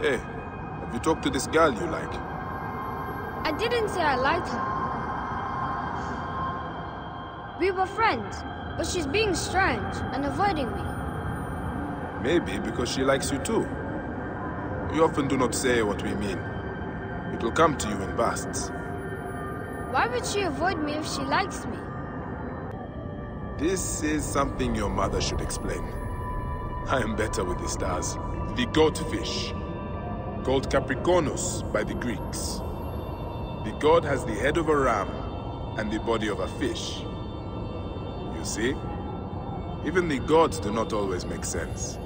Hey, have you talked to this girl you like? I didn't say I liked her. We were friends, but she's being strange and avoiding me. Maybe because she likes you too. We often do not say what we mean. It will come to you in bursts. Why would she avoid me if she likes me? This is something your mother should explain. I am better with the stars. The goat fish, called Capricornus by the Greeks. The god has the head of a ram and the body of a fish. You see? Even the gods do not always make sense.